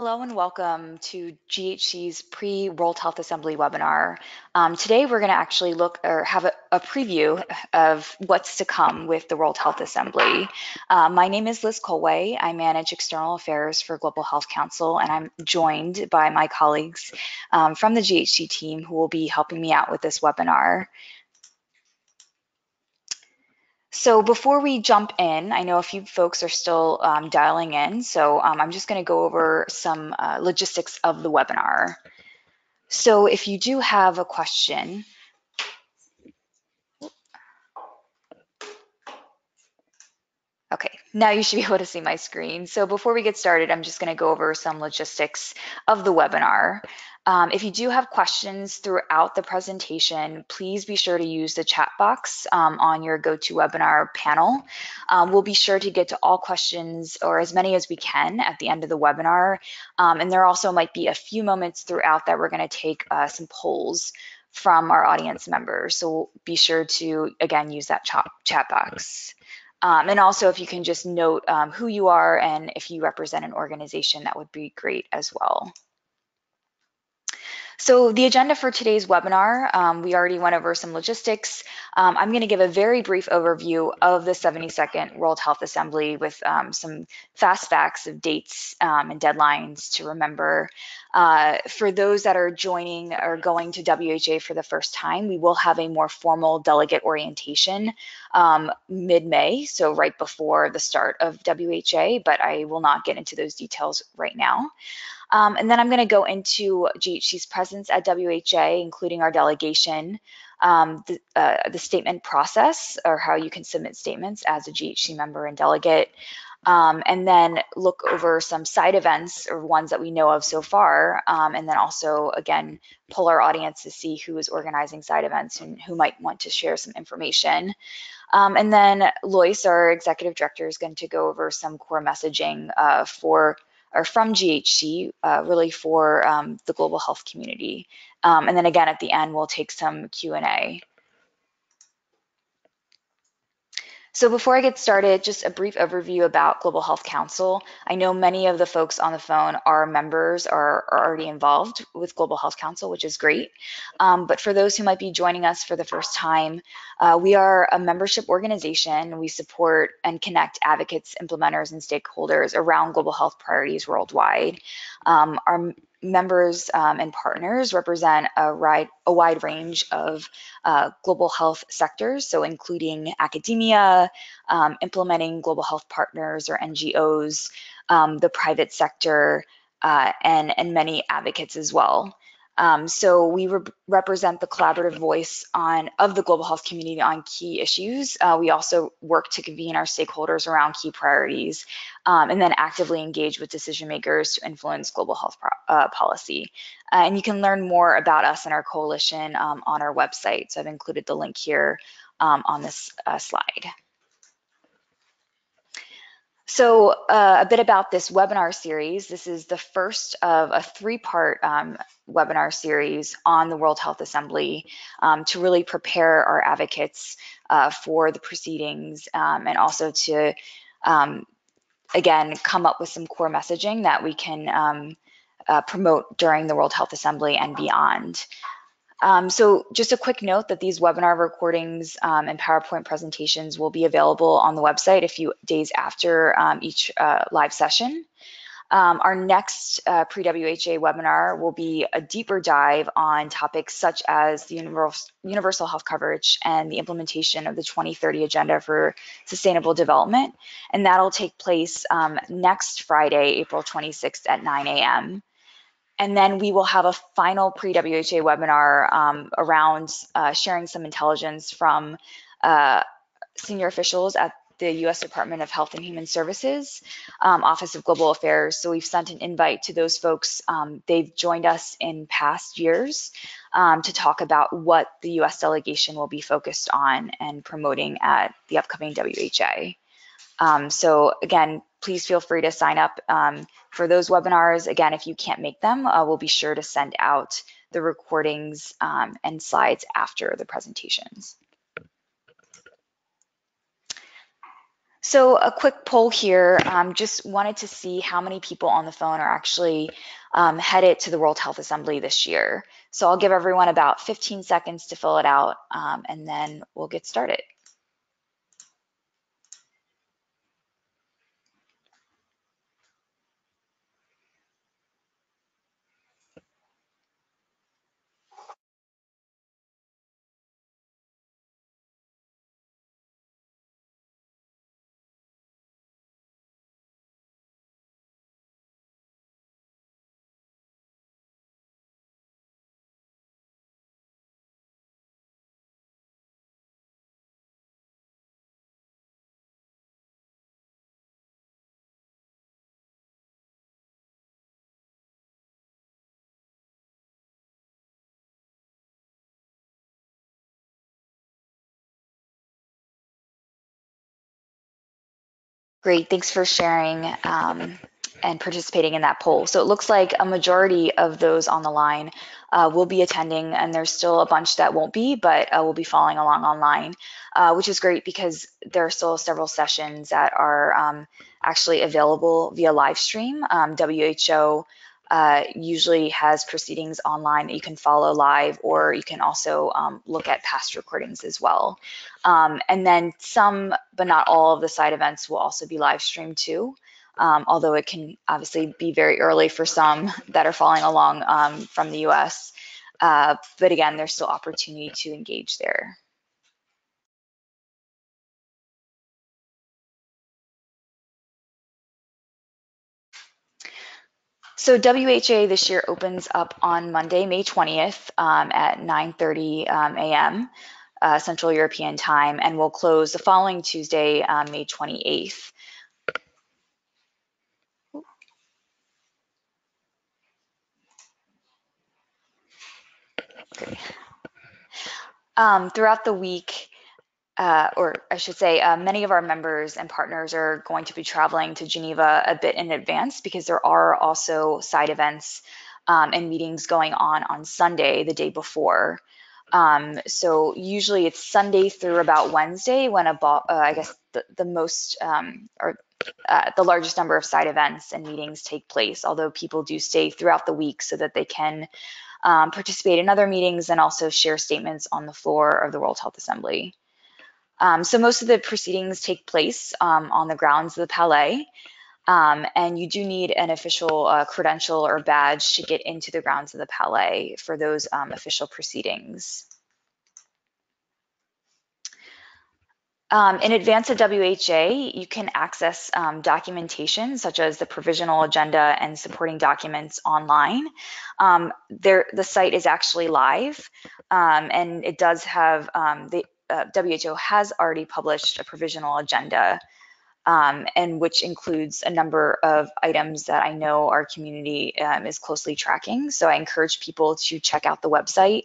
Hello and welcome to GHC's pre-World Health Assembly webinar. Um, today we're going to actually look or have a, a, preview of what's to come with the World Health Assembly. Uh, my name is Liz Colway. I manage external affairs for Global Health Council and I'm joined by my colleagues um, from the GHC team who will be helping me out with this webinar. So before we jump in, I know a few folks are still um, dialing in, so um, I'm just going to go over some uh, logistics of the webinar. So if you do have a question, Okay, now you should be able to see my screen. So before we get started, I'm just going to go over some logistics of the webinar. Um, if you do have questions throughout the presentation, please be sure to use the chat box um, on your GoToWebinar panel. Um, we'll be sure to get to all questions or as many as we can at the end of the webinar. Um, and there also might be a few moments throughout that we're going to take uh, some polls from our audience members. So be sure to, again, use that chat, chat box. Um, and also if you can just note um, who you are and if you represent an organization, that would be great as well. So the agenda for today's webinar, um, we already went over some logistics. Um, I'm going to give a very brief overview of the 72nd World Health Assembly with um, some fast facts of dates um, and deadlines to remember. Uh, for those that are joining or going to WHA for the first time, we will have a more formal delegate orientation um, mid-May, so right before the start of WHA, but I will not get into those details right now. Um, and then I'm going to go into GHC's presence at WHA, including our delegation, um, the, uh, the, statement process, or how you can submit statements as a GHC member and delegate, um, and then look over some side events or ones that we know of so far, um, and then also, again, pull our audience to see who is organizing side events and who might want to share some information. Um, and then Loyce, our executive director, is going to go over some core messaging uh, for or from GHC, uh, really for um, the global health community. Um, and then again, at the end, we'll take some Q&A. So before I get started, just a brief overview about Global Health Council. I know many of the folks on the phone are members or are already involved with Global Health Council, which is great. Um, but for those who might be joining us for the first time, uh, we are a membership organization. We support and connect advocates, implementers, and stakeholders around global health priorities worldwide. Um, our members um, and partners represent a, ride, a wide range of uh, global health sectors, so including academia, um, implementing global health partners or NGOs, um, the private sector, uh, and, and many advocates as well. Um, so we re represent the collaborative voice on of the global health community on key issues. Uh, we also work to convene our stakeholders around key priorities um, and then actively engage with decision makers to influence global health uh, policy. Uh, and you can learn more about us and our coalition um, on our website. So I've included the link here um, on this uh, slide. So uh, a bit about this webinar series. This is the first of a three-part um, webinar series on the World Health Assembly um, to really prepare our advocates uh, for the proceedings um, and also to, um, again, come up with some core messaging that we can um, uh, promote during the World Health Assembly and beyond. Um, so just a quick note that these webinar recordings um, and PowerPoint presentations will be available on the website a few days after um, each uh, live session. Um, our next uh, pre-WHA webinar will be a deeper dive on topics such as the universal, universal health coverage and the implementation of the 2030 Agenda for Sustainable Development. And that'll take place um, next Friday, April 26th at 9 a.m. And then we will have a final pre-WHA webinar um, around uh, sharing some intelligence from uh, senior officials at the U.S. Department of Health and Human Services, um, Office of Global Affairs. So we've sent an invite to those folks. Um, they've joined us in past years um, to talk about what the U.S. delegation will be focused on and promoting at the upcoming WHA. Um, so again, please feel free to sign up um, for those webinars. Again, if you can't make them, uh, we'll be sure to send out the recordings um, and slides after the presentations. So a quick poll here, um, just wanted to see how many people on the phone are actually um, headed to the World Health Assembly this year. So I'll give everyone about 15 seconds to fill it out um, and then we'll get started. Great, thanks for sharing um, and participating in that poll. So it looks like a majority of those on the line uh, will be attending and there's still a bunch that won't be, but uh, will be following along online, uh, which is great because there are still several sessions that are um, actually available via live stream. Um, WHO uh, usually has proceedings online that you can follow live, or you can also um, look at past recordings as well. Um, and then some, but not all of the side events will also be live streamed too. Um, although it can obviously be very early for some that are following along um, from the US. Uh, but again, there's still opportunity to engage there. So WHA this year opens up on Monday, May 20th um, at 9.30 um, a.m. Uh, Central European time and will close the following Tuesday, um, May 28th. Okay. Um, throughout the week, uh, or I should say, uh, many of our members and partners are going to be traveling to Geneva a bit in advance because there are also side events um, and meetings going on on Sunday, the day before. Um, so usually it's Sunday through about Wednesday when a uh, I guess the, the most um, or uh, the largest number of side events and meetings take place, although people do stay throughout the week so that they can um, participate in other meetings and also share statements on the floor of the World Health Assembly. Um, so most of the proceedings take place um, on the grounds of the Palais, um, and you do need an official uh, credential or badge to get into the grounds of the Palais for those um, official proceedings. Um, in advance of WHA, you can access um, documentation such as the provisional agenda and supporting documents online. There, the site is actually live and it does have, the uh, WHO has already published a provisional agenda um, and which includes a number of items that I know our community um, is closely tracking. So I encourage people to check out the website.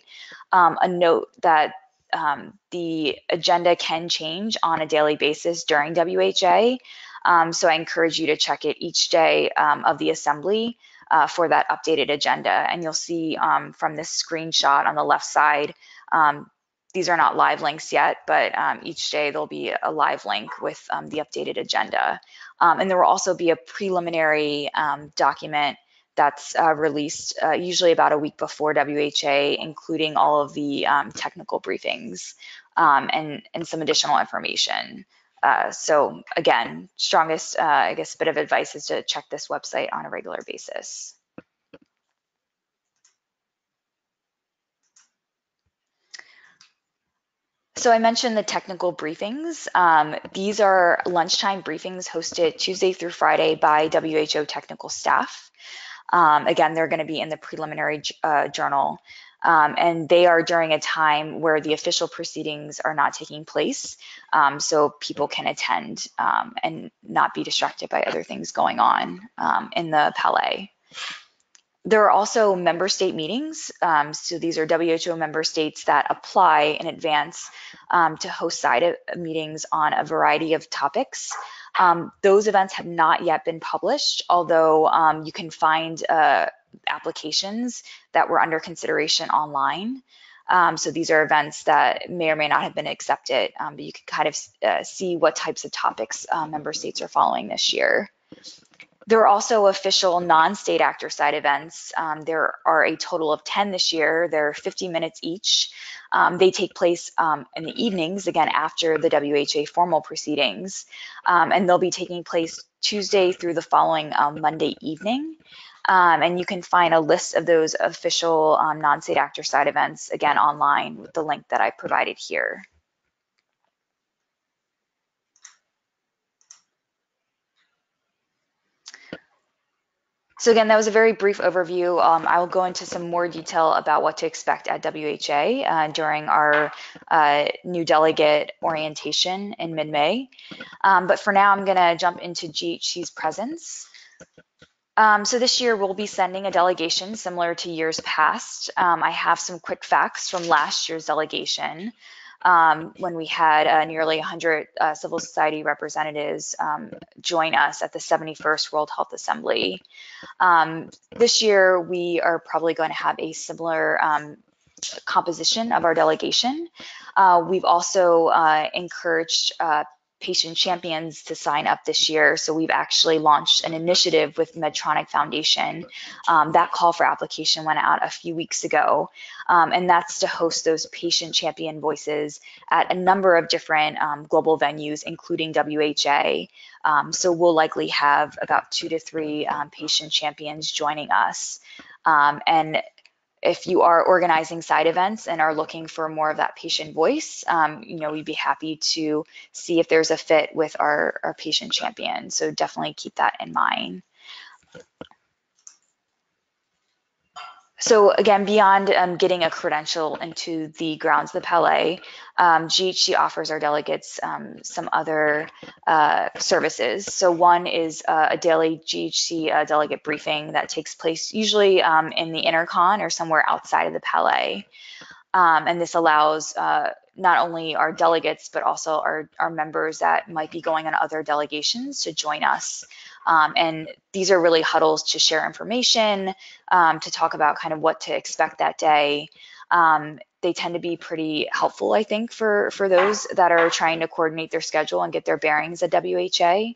Um, a note that um, the agenda can change on a daily basis during WHA. Um, so I encourage you to check it each day um, of the assembly uh, for that updated agenda. And you'll see from this screenshot on the left side, um, these are not live links yet, but um, each day there'll be a live link with um, the updated agenda. Um, and there will also be a preliminary um, document that's uh, released uh, usually about a week before WHA, including all of the um, technical briefings um, and, and some additional information. Uh, so again, strongest, uh, I guess, bit of advice is to check this website on a regular basis. So I mentioned the technical briefings. Um, these are lunchtime briefings hosted Tuesday through Friday by WHO technical staff. Um, again, they're going to be in the preliminary uh, journal. Um, and they are during a time where the official proceedings are not taking place, um, so people can attend um, and not be distracted by other things going on um, in the Palais. There are also member state meetings. Um, so these are WHO member states that apply in advance um, to host side meetings on a variety of topics. Um, those events have not yet been published, although um, you can find uh, applications that were under consideration online. Um, so these are events that may or may not have been accepted, um, but you can kind of uh, see what types of topics uh, member states are following this year. There are also official non-state actor side events. Um, there are a total of 10 this year. They're 50 minutes each. Um, they take place um, in the evenings, again, after the WHA formal proceedings, um, and they'll be taking place Tuesday through the following um, Monday evening. Um, and you can find a list of those official non-state actor side events, again, online with the link that I provided here. So again, that was a very brief overview. Um, I will go into some more detail about what to expect at WHA uh, during our uh, new delegate orientation in mid-May. Um, but for now, I'm gonna jump into GHC's presence. Um, so this year we'll be sending a delegation similar to years past. Um, I have some quick facts from last year's delegation um, when we had uh, nearly 100 uh, civil society representatives um, join us at the 71st World Health Assembly. Um, this year, we are probably going to have a similar um, composition of our delegation. Uh, we've also uh, encouraged uh, patient champions to sign up this year. So we've actually launched an initiative with Medtronic Foundation. Um, that call for application went out a few weeks ago, um, and that's to host those patient champion voices at a number of different um, global venues, including WHA. Um, so we'll likely have about two to three um, patient champions joining us. Um, and if you are organizing side events and are looking for more of that patient voice, um, you know, we'd be happy to see if there's a fit with our, our patient champion. So definitely keep that in mind. So again, beyond um, getting a credential into the grounds of the Palais, um, GHC offers our delegates um, some other uh, services. So one is uh, a daily GHC uh, delegate briefing that takes place usually um, in the intercon or somewhere outside of the Palais. Um, and this allows uh, not only our delegates, but also our, our members that might be going on other delegations to join us. Um, and these are really huddles to share information, um, to talk about kind of what to expect that day. Um, they tend to be pretty helpful, I think, for, for those that are trying to coordinate their schedule and get their bearings at WHA.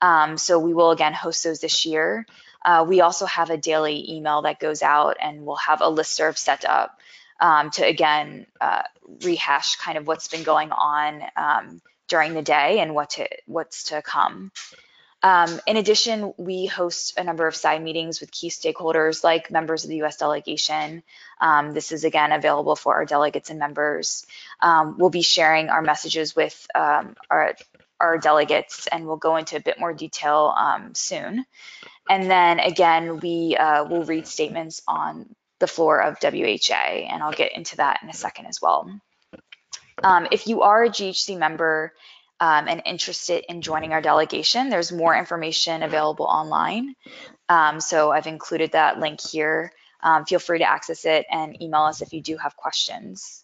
Um, so we will again host those this year. Uh, we also have a daily email that goes out and we'll have a listserv set up um, to again uh, rehash kind of what's been going on um, during the day and what to what's to come. Um, in addition, we host a number of side meetings with key stakeholders like members of the U.S. delegation. Um, this is again available for our delegates and members. Um, we'll be sharing our messages with um, our, our, delegates and we'll go into a bit more detail um, soon. And then again, we uh, will read statements on the floor of WHA and I'll get into that in a second as well. Um, if you are a GHC member um, and interested in joining our delegation, there's more information available online. Um, so I've included that link here. Um, feel free to access it and email us if you do have questions.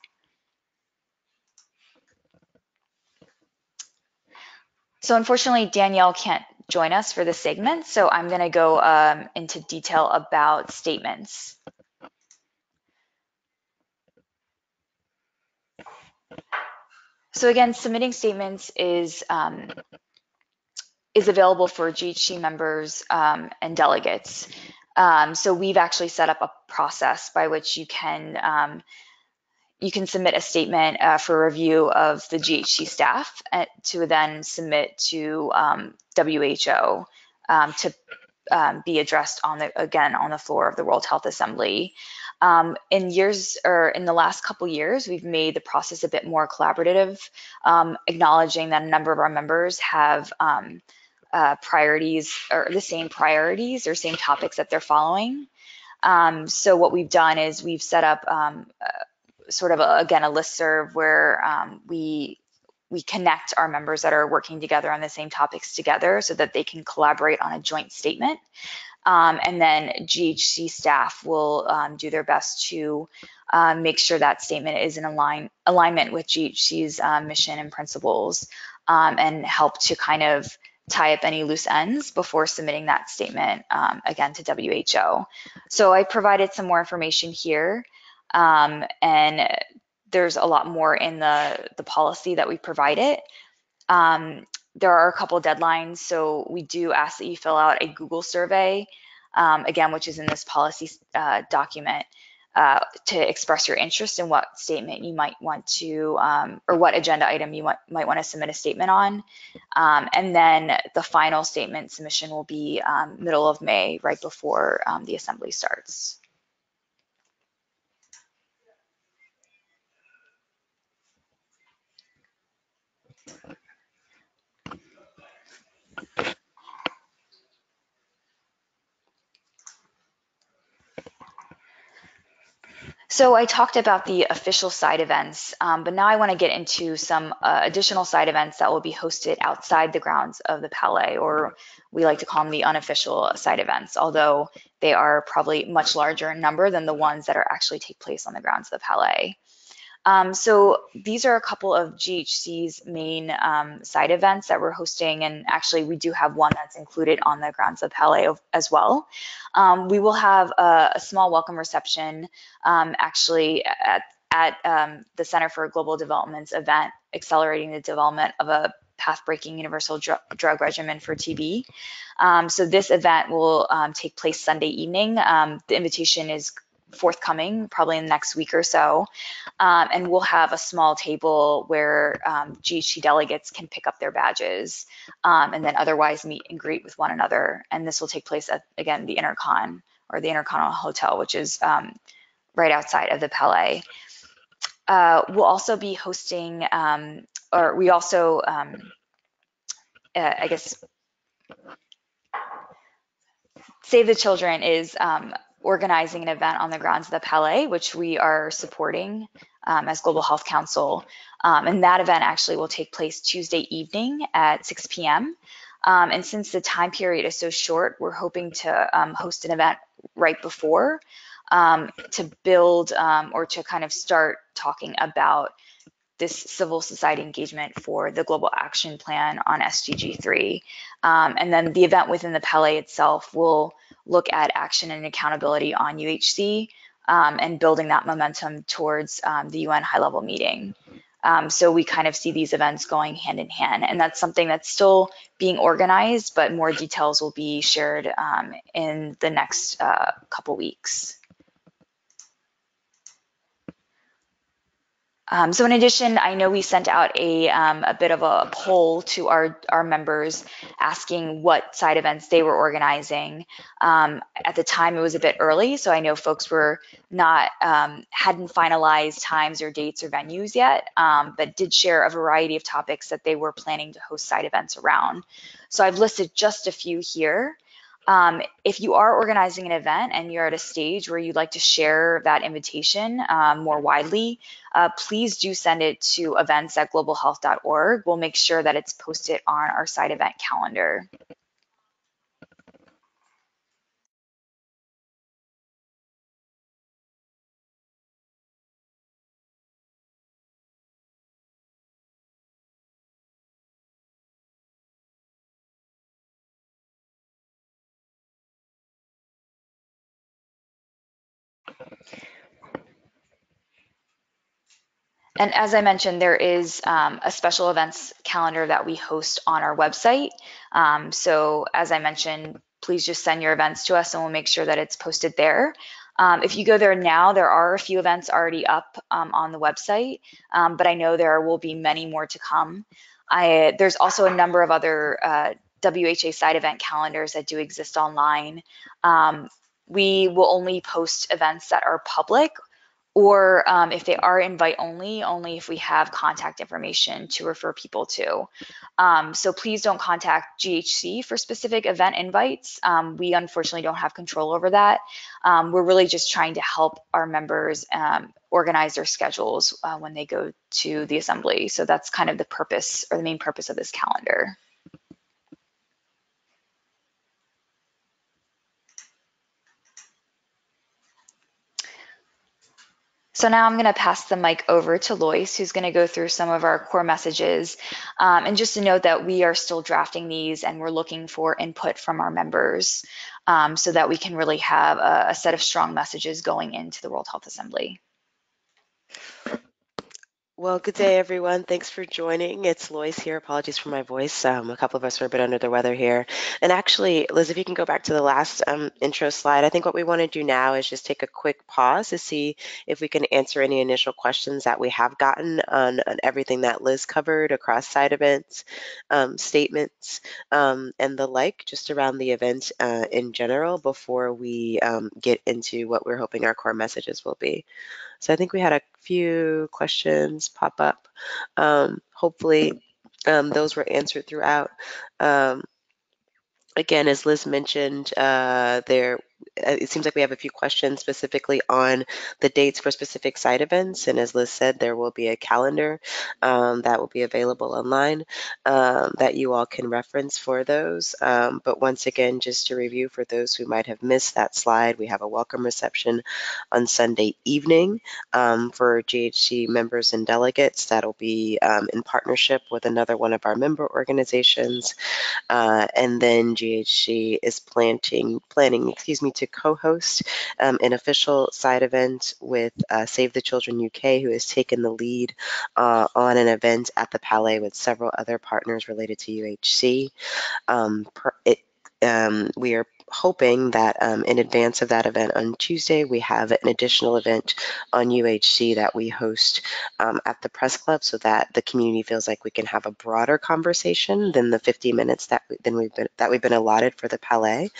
So unfortunately, Danielle can't join us for this segment, so I'm going to go um, into detail about statements. So again, submitting statements is um, is available for GHC members um, and delegates. Um, so we've actually set up a process by which you can um, you can submit a statement uh, for review of the GHC staff uh, to then submit to um, WHO um, to be addressed on the again on the floor of the World Health Assembly. Um, in years or in the last couple years, we've made the process a bit more collaborative, um, acknowledging that a number of our members have um, uh, priorities or the same priorities or same topics that they're following. Um, so what we've done is we've set up um, uh, sort of a, again a list serve where um, we we connect our members that are working together on the same topics together so that they can collaborate on a joint statement. Um, and then GHC staff will um, do their best to uh, make sure that statement is in align, alignment with GHC's uh, mission and principles um, and help to kind of tie up any loose ends before submitting that statement um, again to WHO. So I provided some more information here. Um, and there's a lot more in the, the policy that we provide it. Um, there are a couple deadlines, so we do ask that you fill out a Google survey, um, again, which is in this policy uh, document, uh, to express your interest in what statement you might want to, um, or what agenda item you want, might want to submit a statement on. Um, and then the final statement submission will be um, middle of May, right before um, the assembly starts. So I talked about the official side events, um, but now I want to get into some uh, additional side events that will be hosted outside the grounds of the Palais, or we like to call them the unofficial side events, although they are probably much larger in number than the ones that are actually take place on the grounds of the Palais. Um, so these are a couple of GHC's main um, side events that we're hosting, and actually we do have one that's included on the grounds of Palais as well. Um, we will have a, a small welcome reception um, actually at, at um, the Center for Global Development's event, accelerating the development of a path-breaking universal dr drug regimen for TB. Um, so this event will take place Sunday evening. the invitation is forthcoming probably in the next week or so. Um, and we'll have a small table where um, delegates can pick up their badges um, and then otherwise meet and greet with one another. And this will take place at, again, the Intercon or the Intercontinental Hotel, which is um, right outside of the Palais. Uh, we'll also be hosting, um, or we also, um, uh, I guess, Save the Children is um, organizing an event on the grounds of the Palais, which we are supporting um, as Global Health Council. Um, and that event actually will take place Tuesday evening at 6 p.m. Um, and since the time period is so short, we're hoping to um, host an event right before um, to build um, or to kind of start talking about this civil society engagement for the Global Action Plan on SDG 3. and then the event within the Palais itself will look at action and accountability on UHC um, and building that momentum towards um, the UN high level meeting. Um, so we kind of see these events going hand in hand, and that's something that's still being organized, but more details will be shared um, in the next uh, couple weeks. Um, so in addition, I know we sent out a, um, a bit of a poll to our, our members asking what side events they were organizing. Um, at the time, it was a bit early, so I know folks were not, um, hadn't finalized times or dates or venues yet, um, but did share a variety of topics that they were planning to host side events around. So I've listed just a few here. Um, if you are organizing an event and you're at a stage where you'd like to share that invitation um, more widely, uh, please do send it to events at globalhealth.org. We'll make sure that it's posted on our site event calendar. And as I mentioned, there is um, a special events calendar that we host on our website. Um, so as I mentioned, please just send your events to us and we'll make sure that it's posted there. Um, if you go there now, there are a few events already up um, on the website, um, but I know there will be many more to come. I, there's also a number of other uh, WHA side event calendars that do exist online. Um, we will only post events that are public or um, if they are invite only, only if we have contact information to refer people to. Um, so please don't contact GHC for specific event invites. Um, we unfortunately don't have control over that. Um, we're really just trying to help our members um, organize their schedules uh, when they go to the assembly. So that's kind of the purpose or the main purpose of this calendar. So now I'm going to pass the mic over to Loyce, who's going to go through some of our core messages. Um, and just to note that we are still drafting these and we're looking for input from our members um, so that we can really have a, a set of strong messages going into the World Health Assembly. Well, good day, everyone. Thanks for joining. It's Loyce here. Apologies for my voice. Um, a couple of us are a bit under the weather here. And actually, Liz, if you can go back to the last um, intro slide, I think what we want to do now is just take a quick pause to see if we can answer any initial questions that we have gotten on, on everything that Liz covered across side events, um, statements, um, and the like, just around the event uh, in general before we um, get into what we're hoping our core messages will be. So I think we had a few questions pop up. Um, hopefully um, those were answered throughout. Um, again, as Liz mentioned, uh, there it seems like we have a few questions specifically on the dates for specific site events. And as Liz said, there will be a calendar um, that will be available online um, that you all can reference for those. Um, but once again, just to review for those who might have missed that slide, we have a welcome reception on Sunday evening um, for GHC members and delegates. That'll be um, in partnership with another one of our member organizations. Uh, and then GHC is planting, planning, excuse me, to co-host um, an official side event with uh, Save the Children UK, who has taken the lead uh, on an event at the Palais with several other partners related to UHC. Um, per, it, um, we are hoping that um, in advance of that event on Tuesday, we have an additional event on UHC that we host um, at the press club so that the community feels like we can have a broader conversation than the 50 minutes that, we, than we've been, that we've been allotted for the Palais.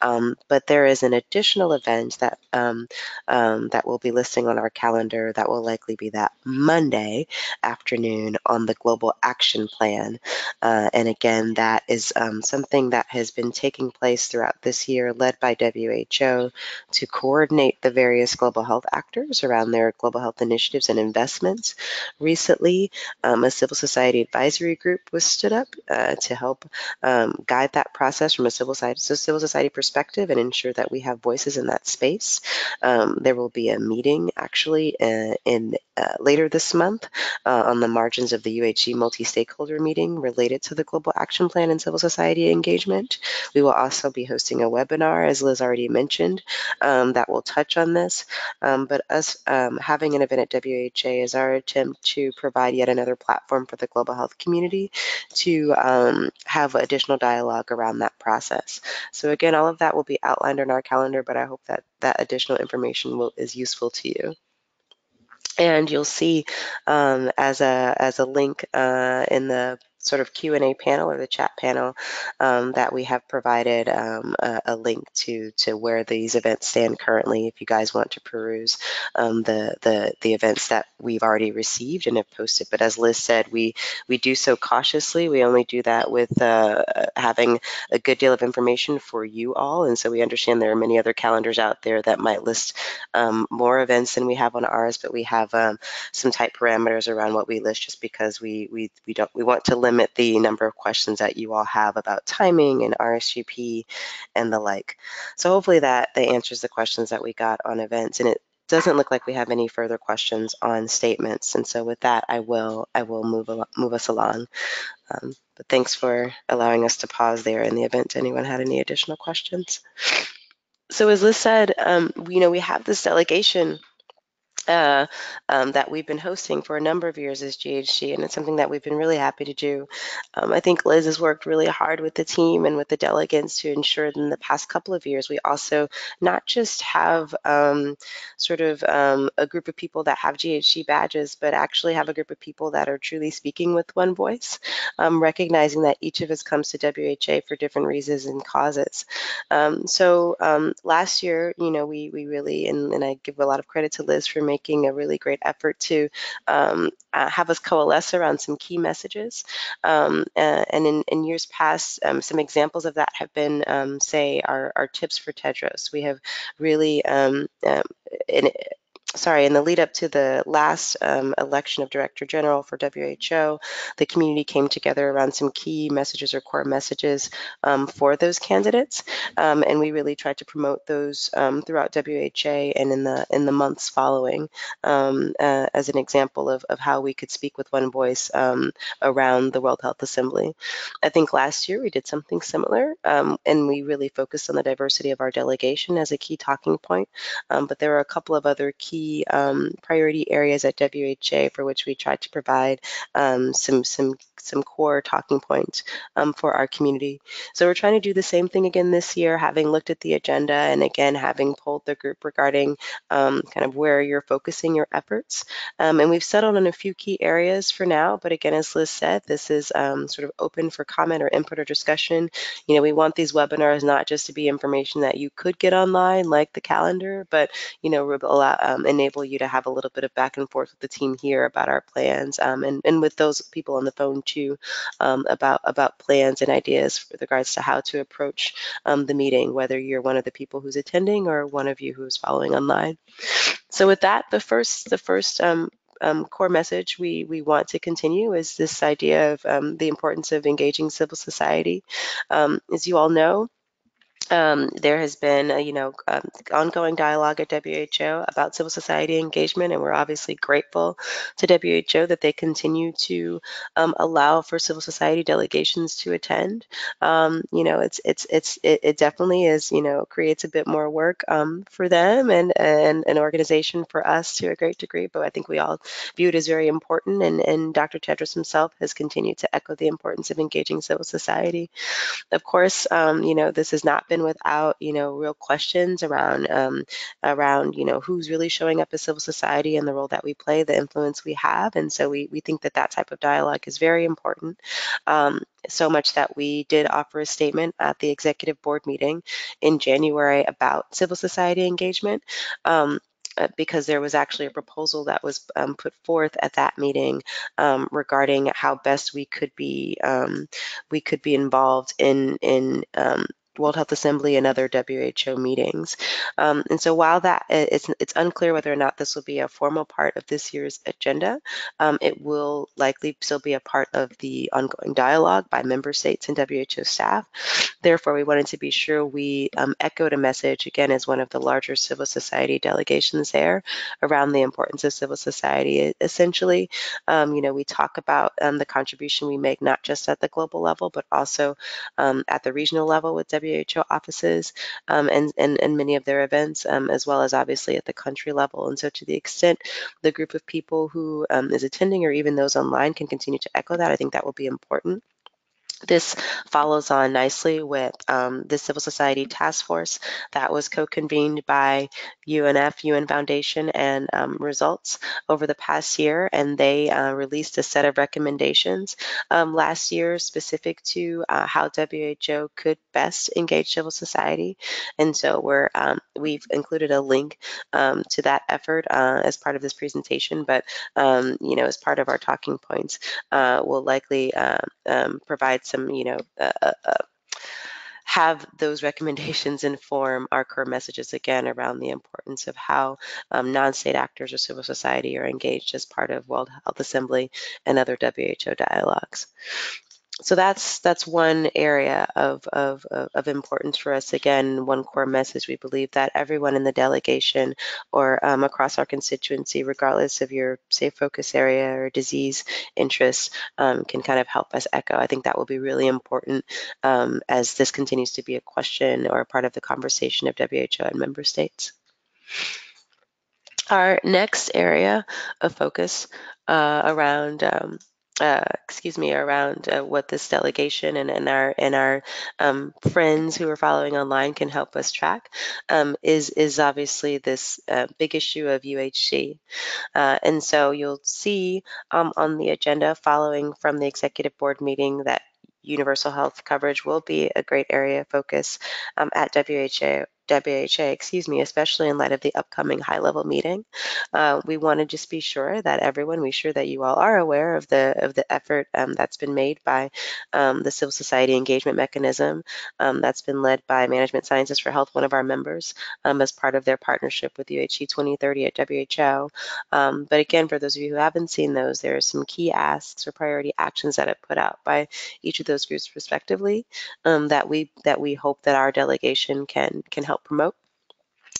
Um, but there is an additional event that, um, um, that we'll be listing on our calendar that will likely be that Monday afternoon on the Global Action Plan. Uh, and again, that is um, something that has been taking place throughout this this year led by WHO to coordinate the various global health actors around their global health initiatives and investments. Recently, um, a civil society advisory group was stood up uh, to help um, guide that process from a civil society, so civil society perspective and ensure that we have voices in that space. Um, there will be a meeting actually uh, in uh, later this month uh, on the margins of the UHC multi-stakeholder meeting related to the Global Action Plan and civil society engagement. We will also be hosting a webinar, as Liz already mentioned, um, that will touch on this. Um, but us um, having an event at WHA is our attempt to provide yet another platform for the global health community to um, have additional dialogue around that process. So again, all of that will be outlined on our calendar, but I hope that that additional information will, is useful to you and you'll see um, as a as a link uh, in the sort of Q&A panel or the chat panel um, that we have provided um, a, a, link to to where these events stand currently. If you guys want to peruse um, the, the the events that we've already received and have posted. But as Liz said we we do so cautiously. We only do that with uh, having a good deal of information for you all. And so we understand there are many other calendars out there that might list um, more events than we have on ours but we have um, some tight parameters around what we list just because we we we don't we want to limit limit the number of questions that you all have about timing and RSVP and the like. So hopefully that, that answers the questions that we got on events. And it doesn't look like we have any further questions on statements. And so with that, I will I will move move us along. Um, but thanks for allowing us to pause there in the event anyone had any additional questions. So as Liz said, um, we, you know, we have this delegation uh, um, that we've been hosting for a number of years as GHC, and it's something that we've been really happy to do. Um, I think Liz has worked really hard with the team and with the delegates to ensure that in the past couple of years we also not just have um, sort of um, a group of people that have GHC badges, but actually have a group of people that are truly speaking with one voice, um, recognizing that each of us comes to WHA for different reasons and causes. Um, so last year, you know, we we really and, and I give a lot of credit to Liz for making a really great effort to um, uh, have us coalesce around some key messages. Um, uh, and in, in, years past, um, some examples of that have been, um, say, our, our, tips for Tedros. We have really, um, um, in, sorry, in the lead up to the last um, election of Director General for WHO, the community came together around some key messages or core messages um, for those candidates, um, and we really tried to promote those um, throughout WHA and in the in the months following, um, uh, as an example of, of how we could speak with one voice um, around the World Health Assembly. I think last year we did something similar, and we really focused on the diversity of our delegation as a key talking point, but there are a couple of other key key um, priority areas at WHA for which we tried to provide um, some some some core talking points um, for our community. So we're trying to do the same thing again this year, having looked at the agenda and again having polled the group regarding um, kind of where you're focusing your efforts. Um, and we've settled on a few key areas for now, but again, as Liz said, this is sort of open for comment or input or discussion. You know, we want these webinars not just to be information that you could get online, like the calendar, but you know, allow, um, enable you to have a little bit of back and forth with the team here about our plans, um, and and with those people on the phone too, um, about about plans and ideas with regards to how to approach um, the meeting, whether you're one of the people who's attending or one of you who's following online. So with that, the first the first um, um, core message we, we want to continue is this idea of um, the importance of engaging civil society. Um, as you all know, um, there has been, you know, um, ongoing dialogue at WHO about civil society engagement, and we're obviously grateful to WHO that they continue to um, allow for civil society delegations to attend. Um, you know, it's it's it's it, it, definitely is, you know, creates a bit more work um, for them and and an organization for us to a great degree, but I think we all view it as very important, and and Dr. Tedros himself has continued to echo the importance of engaging civil society. Of course, um, you know, this has not without, you know, real questions around um, around, you know, who's really showing up as civil society and the role that we play, the influence we have. And so we, we think that that type of dialogue is very important. Um, so much that we did offer a statement at the executive board meeting in January about civil society engagement. Um, uh, because there was actually a proposal that was um, put forth at that meeting um, regarding how best we could be um, we could be involved in in um, World Health Assembly and other WHO meetings. Um, and so while that it's, it's unclear whether or not this will be a formal part of this year's agenda, um, it will likely still be a part of the ongoing dialogue by member states and WHO staff. Therefore, we wanted to be sure we um, echoed a message, again, as one of the larger civil society delegations there, around the importance of civil society. Essentially, um, you know, we talk about um, the contribution we make not just at the global level, but also um, at the regional level with WHO offices um, and, and, and many of their events, um, as well as obviously at the country level. And so to the extent the group of people who um, is attending or even those online can continue to echo that, I think that will be important. This follows on nicely with um, the Civil Society Task Force that was co-convened by UNF, UN Foundation, and um, Results over the past year, and they uh, released a set of recommendations um, last year specific to uh, how WHO could best engage civil society. And so we're um, we've included a link um, to that effort uh, as part of this presentation, but um, you know, as part of our talking points, uh, we'll likely uh, provide some, you know, uh, uh, uh, have those recommendations inform our core messages again around the importance of how um, non-state actors or civil society are engaged as part of World Health Assembly and other WHO dialogues so that's that's one area of, of, of importance for us. Again, one core message, we believe that everyone in the delegation or um, across our constituency, regardless of your safe focus area or disease interests, um, can kind of help us echo. I think that will be really important um, as this continues to be a question or a part of the conversation of WHO and member states. Our next area of focus uh, around um, uh, excuse me, around uh, what this delegation and, and our and our um, friends who are following online can help us track um, is is obviously this uh, big issue of UHC, uh, and so you'll see um, on the agenda following from the executive board meeting that universal health coverage will be a great area of focus um, at WHA WHA, excuse me, especially in light of the upcoming high-level meeting. Uh, we want to just be sure that everyone, we sure that you all are aware of the of the effort um, that's been made by um, the civil society engagement mechanism um, that's been led by Management Sciences for Health, one of our members, um, as part of their partnership with UHC 2030 at WHO. Um, but again, for those of you who haven't seen those, there are some key asks or priority actions that have put out by each of those groups respectively um, that we that we hope that our delegation can can help promote.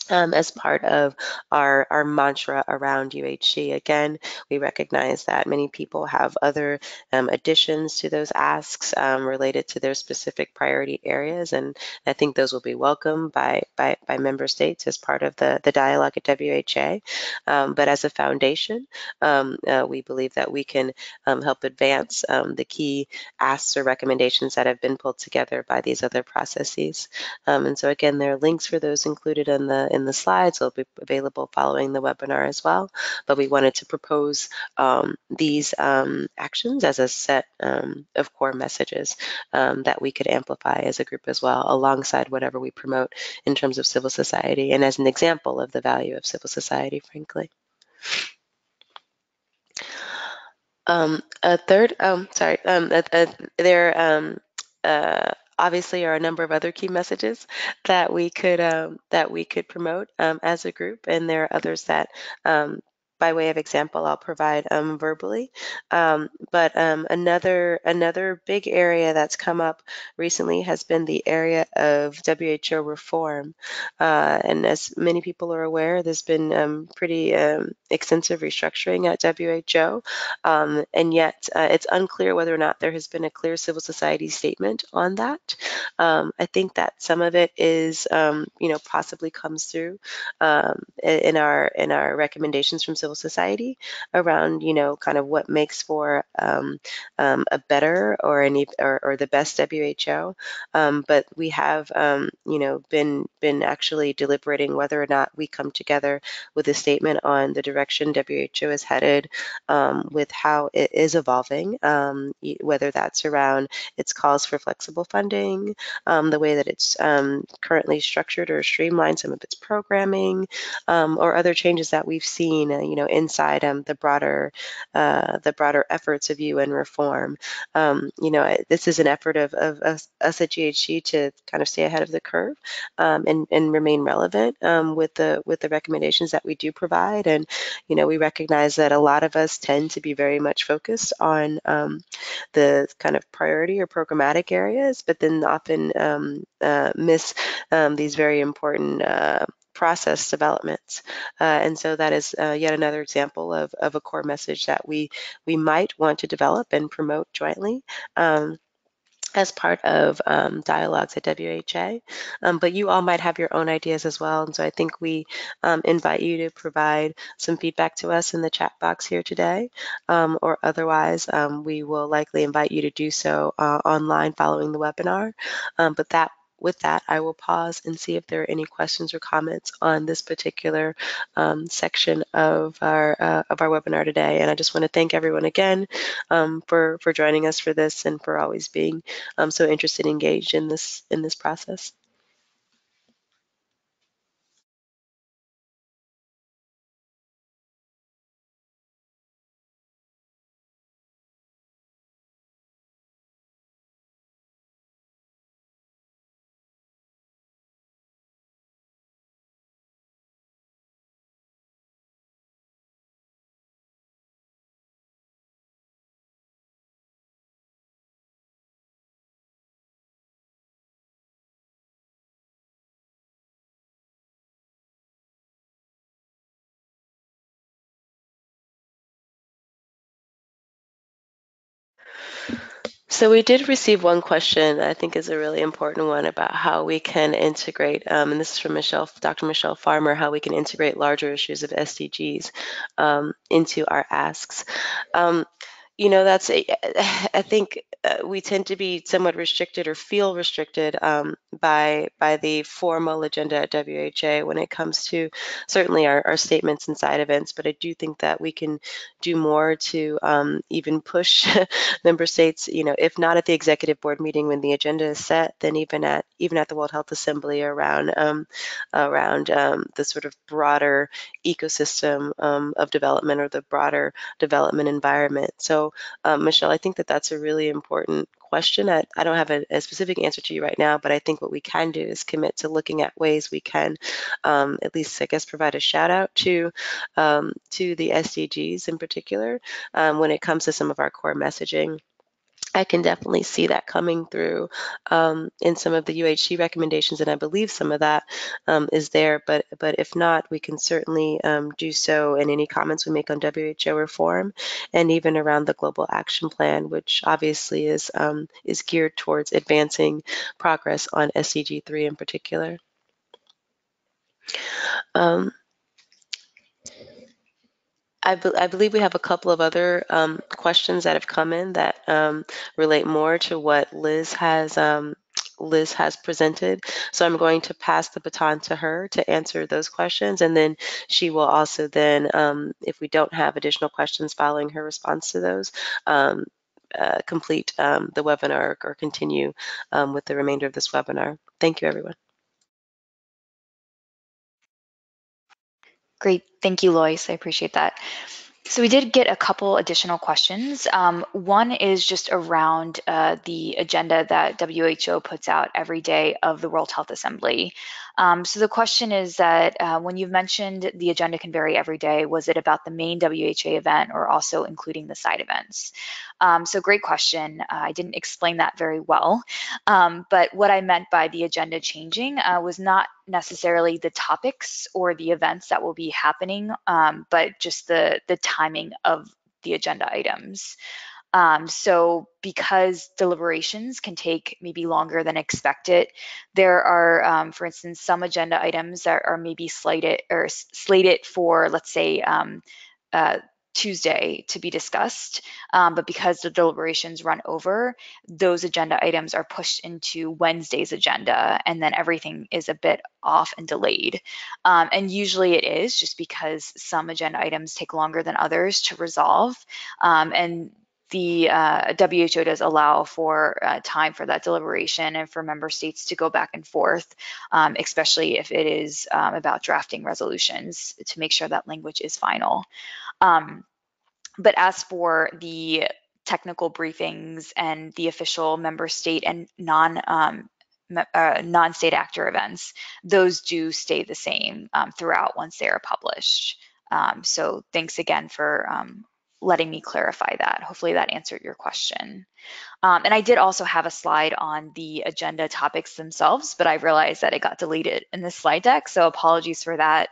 Um, as part of our, our mantra around UHC. Again, we recognize that many people have other um, additions to those asks um, related to their specific priority areas, and I think those will be welcomed by, by, by member states as part of the, the dialogue at WHA. Um, but as a foundation, um, uh, we believe that we can um, help advance the key asks or recommendations that have been pulled together by these other processes. and so again, there are links for those included in the in the slides. They'll be available following the webinar as well. But we wanted to propose um, these um, actions as a set um, of core messages um, that we could amplify as a group as well, alongside whatever we promote in terms of civil society and as an example of the value of civil society, frankly. Um, a third, um, sorry, um, a, a, there, um, uh, obviously are a number of other key messages that we could um, that we could promote um, as a group, and there are others that um, by way of example, I'll provide um, verbally. Um, but um, another another big area that's come up recently has been the area of WHO reform. Uh, and as many people are aware, there's been um, pretty um, extensive restructuring at WHO, um, and yet uh, it's unclear whether or not there has been a clear civil society statement on that. I think that some of it is, you know, possibly comes through in our in our recommendations from civil civil society around, you know, kind of what makes for um, um, a better or any or, or the best WHO. Um, but we have, um, you know, been been actually deliberating whether or not we come together with a statement on the direction WHO is headed, um, with how it is evolving, whether that's around its calls for flexible funding, the way that it's currently structured or streamlined some of its programming, or other changes that we've seen, uh, you know, inside um, the broader uh, the broader efforts of UN reform. Um, you know, this is an effort of, of, us, at GHC to kind of stay ahead of the curve um, and, and remain relevant um, with the with the recommendations that we do provide. And you know, we recognize that a lot of us tend to be very much focused on um, the kind of priority or programmatic areas, but then often um, uh, miss these very important uh, process developments. Uh, and so that is uh, yet another example of, of a core message that we, we might want to develop and promote jointly. Um, as part of um, dialogues at WHA, um, but you all might have your own ideas as well. And so I think we um, invite you to provide some feedback to us in the chat box here today, um, or otherwise um, we will likely invite you to do so uh, online following the webinar. Um, but that with that, I will pause and see if there are any questions or comments on this particular um, section of our uh, of our webinar today. And I just want to thank everyone again um, for for joining us for this and for always being um, so interested engaged in this in this process. So we did receive one question that I think is a really important one about how we can integrate, um, and this is from Michelle, Dr. Michelle Farmer, how we can integrate larger issues of SDGs um, into our asks. Um, you know, that's, a, I think uh, we tend to be somewhat restricted or feel restricted um, by by the formal agenda at WHA when it comes to certainly our, our statements and side events. But I do think that we can do more to um, even push member states. You know, if not at the executive board meeting when the agenda is set, then even at even at the World Health Assembly around um, around um, the sort of broader ecosystem um, of development or the broader development environment. So, um, Michelle, I think that that's a really important question. I, I don't have a, a, specific answer to you right now, but I think what we can do is commit to looking at ways we can um, at least, I guess, provide a shout out to um, to the SDGs in particular um, when it comes to some of our core messaging. I can definitely see that coming through um, in some of the UHC recommendations, and I believe some of that um, is there. But but if not, we can certainly um, do so in any comments we make on WHO reform, and even around the Global Action Plan, which obviously is um, is geared towards advancing progress on SDG 3 in particular. Um, I, be I, believe we have a couple of other um, questions that have come in that um, relate more to what Liz has um, Liz has presented. So I'm going to pass the baton to her to answer those questions, and then she will also then, um, if we don't have additional questions following her response to those, um, uh, complete um, the webinar or continue with the remainder of this webinar. Thank you, everyone. Great. Thank you, Loyce. I appreciate that. So we did get a couple additional questions. Um, one is just around uh, the agenda that WHO puts out every day of the World Health Assembly. Um, so the question is that uh, when you've mentioned the agenda can vary every day, was it about the main WHA event or also including the side events? Um, so great question. Uh, I didn't explain that very well, um, but what I meant by the agenda changing uh, was not necessarily the topics or the events that will be happening, um, but just the, the timing of the agenda items. Um, so because deliberations can take maybe longer than expected, there are, um, for instance, some agenda items that are maybe slated or slated for, let's say, um, uh, Tuesday to be discussed, um, but because the deliberations run over, those agenda items are pushed into Wednesday's agenda, and then everything is a bit off and delayed. Um, and usually it is just because some agenda items take longer than others to resolve, um, and the uh, WHO does allow for uh, time for that deliberation and for member states to go back and forth, um, especially if it is um, about drafting resolutions to make sure that language is final. Um, but as for the technical briefings and the official member state and non um, uh, non-state actor events, those do stay the same um, throughout once they are published. Um, so thanks again for letting me clarify that. Hopefully that answered your question. Um, and I did also have a slide on the agenda topics themselves, but I realized that it got deleted in the slide deck, so apologies for that.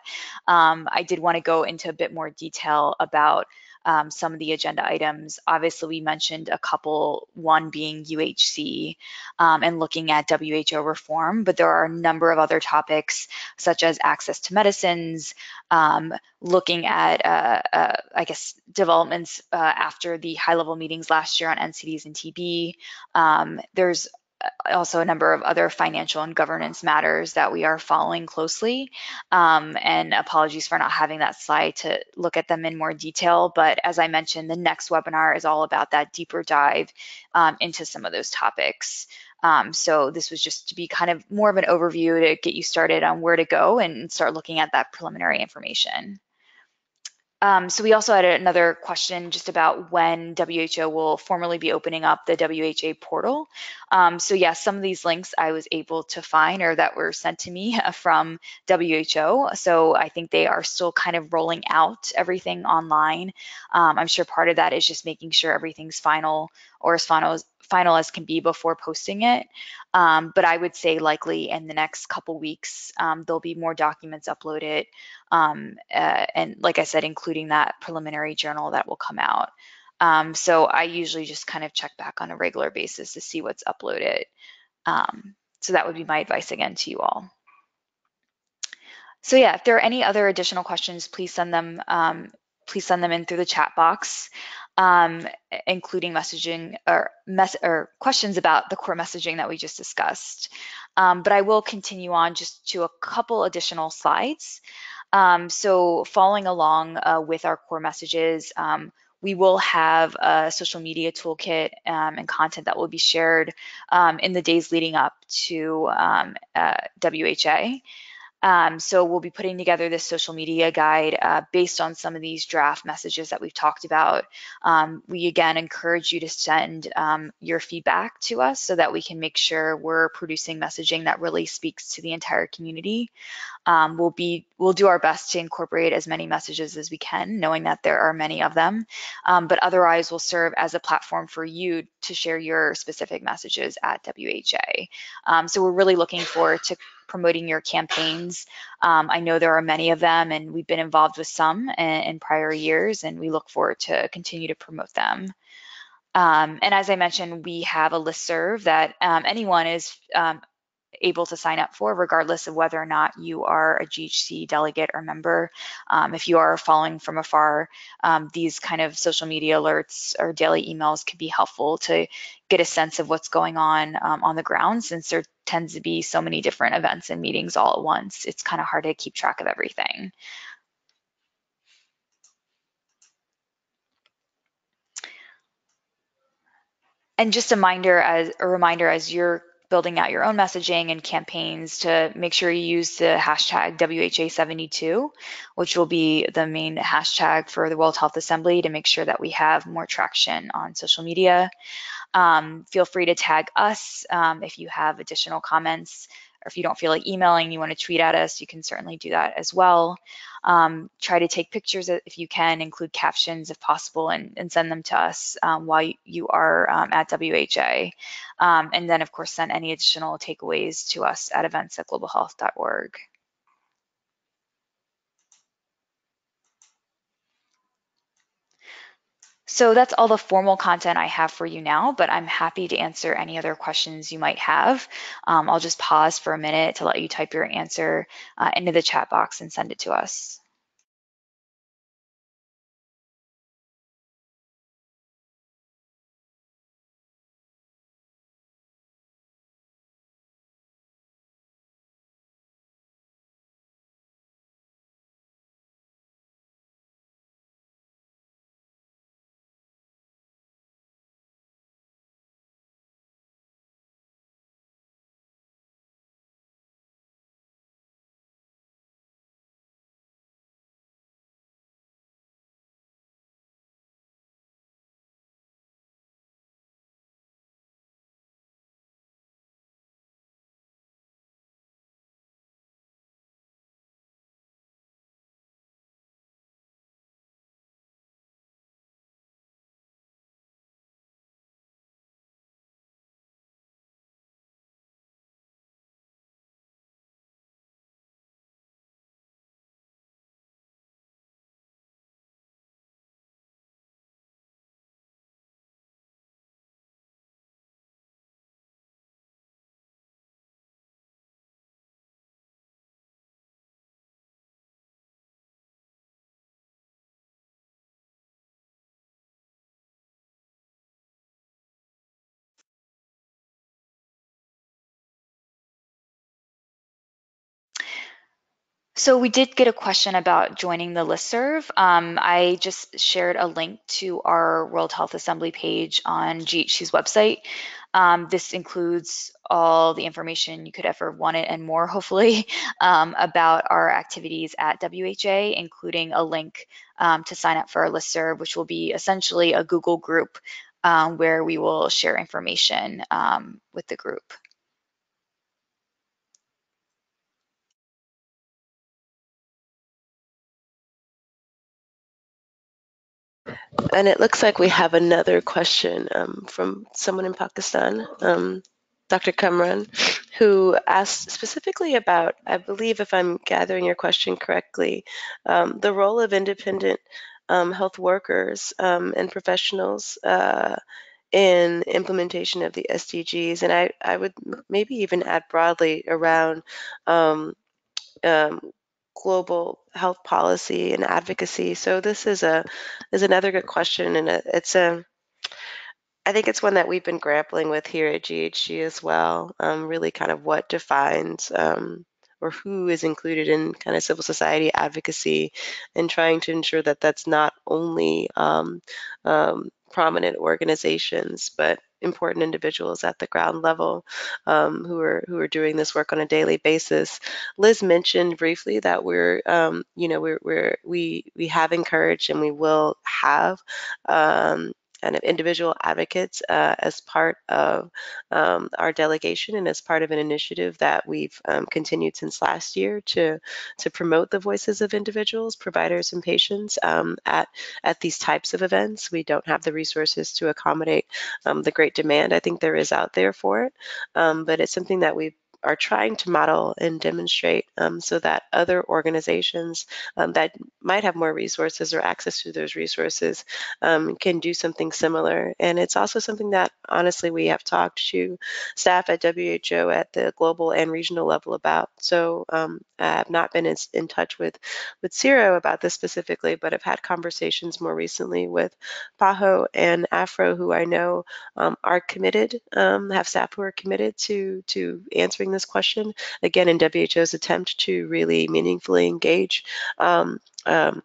Um, I did want to go into a bit more detail about um, some of the agenda items. Obviously, we mentioned a couple, one being UHC um, and looking at WHO reform, but there are a number of other topics such as access to medicines, um, looking at, uh, uh, I guess, developments uh, after the high level meetings last year on NCDs and TB. Um, there's also a number of other financial and governance matters that we are following closely. Um, and apologies for not having that slide to look at them in more detail. But as I mentioned, the next webinar is all about that deeper dive um, into some of those topics. Um, so this was just to be kind of more of an overview to get you started on where to go and start looking at that preliminary information. Um, so we also had another question just about when WHO will formally be opening up the WHA portal. Um, so yes, yeah, some of these links I was able to find or that were sent to me from WHO. So I think they are still kind of rolling out everything online. Um, I'm sure part of that is just making sure everything's final or as final as, final as can be before posting it. Um, but I would say likely in the next couple weeks, um, there'll be more documents uploaded. Um, uh, and like I said, including that preliminary journal that will come out. Um, so I usually just kind of check back on a regular basis to see what's uploaded. Um, so that would be my advice again to you all. So yeah, if there are any other additional questions, please send them um, please send them in through the chat box um, including messaging or, mes or questions about the core messaging that we just discussed. Um, but I will continue on just to a couple additional slides. Um, so following along uh, with our core messages, um, we will have a social media toolkit um, and content that will be shared um, in the days leading up to uh, WHA. Um, so we'll be putting together this social media guide uh, based on some of these draft messages that we've talked about. Um, we again encourage you to send um, your feedback to us so that we can make sure we're producing messaging that really speaks to the entire community. Um, we'll be we'll do our best to incorporate as many messages as we can, knowing that there are many of them. Um, but otherwise, we'll serve as a platform for you to share your specific messages at WHA. Um, so we're really looking forward to promoting your campaigns. Um, I know there are many of them, and we've been involved with some in, in prior years, and we look forward to continue to promote them. Um, and as I mentioned, we have a list serve that um, anyone is um, able to sign up for, regardless of whether or not you are a GHC delegate or member. Um, if you are following from afar, um, these kind of social media alerts or daily emails could be helpful to get a sense of what's going on um, on the ground since there tends to be so many different events and meetings all at once. It's kind of hard to keep track of everything. And just a reminder as a reminder as you're building out your own messaging and campaigns to make sure you use the hashtag WHA72, which will be the main hashtag for the World Health Assembly to make sure that we have more traction on social media. Um, feel free to tag us um, if you have additional comments or if you don't feel like emailing, you want to tweet at us, you can certainly do that as well. Um, try to take pictures if you can, include captions if possible, and, and send them to us um, while you are um, at WHA. Um, and then, of course, send any additional takeaways to us at events at globalhealth.org. So that's all the formal content I have for you now, but I'm happy to answer any other questions you might have. Um, I'll just pause for a minute to let you type your answer uh, into the chat box and send it to us. So we did get a question about joining the listserv. Um, I just shared a link to our World Health Assembly page on GHC's website. Um, this includes all the information you could ever want it and more, hopefully, um, about our activities at WHA, including a link um, to sign up for our listserv, which will be essentially a Google group um, where we will share information um, with the group. And it looks like we have another question um, from someone in Pakistan, um, Dr. Kamran, who asked specifically about, I believe if I'm gathering your question correctly, um, the role of independent um, health workers um, and professionals uh, in implementation of the SDGs. And I, I would maybe even add broadly around um, um, global health policy and advocacy. So this is a is another good question, and it's a I think it's one that we've been grappling with here at GHC as well. Um, really, kind of what defines um, or who is included in kind of civil society advocacy, and trying to ensure that that's not only um, um prominent organizations, but important individuals at the ground level um, who are who are doing this work on a daily basis. Liz mentioned briefly that we're um, you know we're, we're we we have encouraged and we will have um, of individual advocates uh, as part of um, our delegation and as part of an initiative that we've um, continued since last year to to promote the voices of individuals, providers, and patients um, at at these types of events. We don't have the resources to accommodate um, the great demand I think there is out there for it, um, but it's something that we've are trying to model and demonstrate um, so that other organizations um, that might have more resources or access to those resources um, can do something similar. And it's also something that honestly we have talked to staff at WHO at the global and regional level about. So um, I have not been in, in, touch with, with SEARO about this specifically, but I've had conversations more recently with PAHO and AFRO, who I know um, are committed, um, have staff who are committed to, to answering this question, again, in WHO's attempt to really meaningfully engage um, um,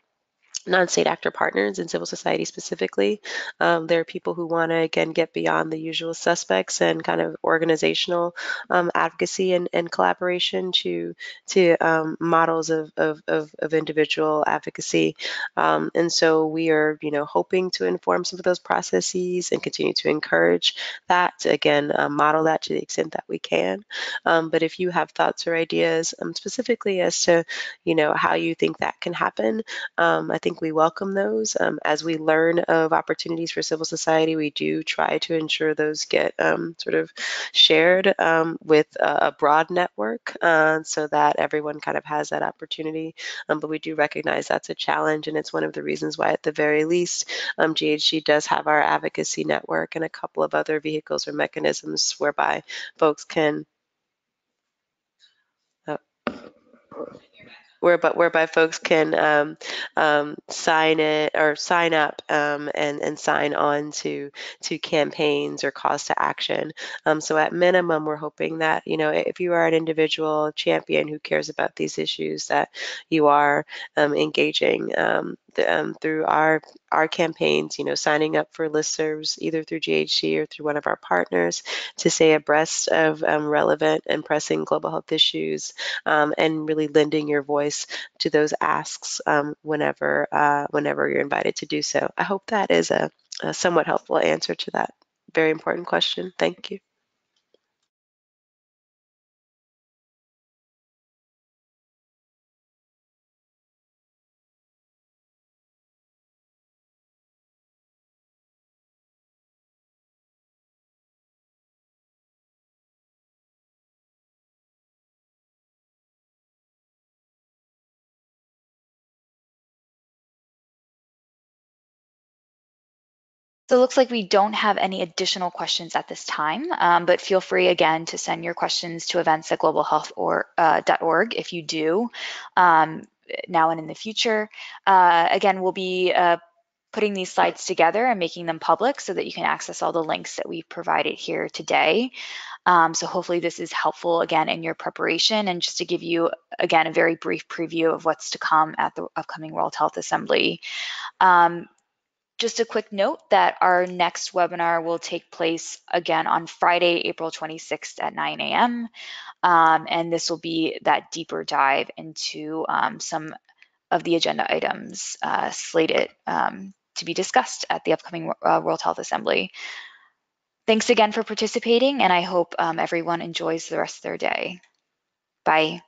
non-state actor partners and civil society specifically. Um, there are people who want to again get beyond the usual suspects and kind of organizational um, advocacy and, and, collaboration to to um, models of, of, of, of, individual advocacy. Um, and so we are, you know, hoping to inform some of those processes and continue to encourage that. To, again, uh, model that to the extent that we can. Um, but if you have thoughts or ideas um, specifically as to, you know, how you think that can happen, I think think we welcome those. Um, as we learn of opportunities for civil society, we do try to ensure those get um, sort of shared um, with a, broad network uh, so that everyone kind of has that opportunity. Um, but we do recognize that's a challenge, and it's one of the reasons why, at the very least, GHC um, does have our advocacy network and a couple of other vehicles or mechanisms whereby folks can whereby, whereby folks can um, um, sign it or sign up um, and, and sign on to to campaigns or calls to action. Um, so at minimum, we're hoping that you know if you are an individual champion who cares about these issues, that you are um, engaging um, through our our campaigns, you know, signing up for listservs either through GHC or through one of our partners to stay abreast of um, relevant and pressing global health issues, um, and really lending your voice to those asks um, whenever uh, whenever you're invited to do so. I hope that is a, a somewhat helpful answer to that very important question. Thank you. So it looks like we don't have any additional questions at this time, um, but feel free again to send your questions to events at globalhealth.org uh, if you do um, now and in the future. Uh, again, we'll be uh, putting these slides together and making them public so that you can access all the links that we've provided here today. Um, so hopefully this is helpful again in your preparation and just to give you again a very brief preview of what's to come at the upcoming World Health Assembly. Um, just a quick note that our next webinar will take place again on Friday, April 26th at 9 a.m. Um, and this will be that deeper dive into um, some of the agenda items uh, slated um, to be discussed at the upcoming uh, World Health Assembly. Thanks again for participating, and I hope um, everyone enjoys the rest of their day. Bye.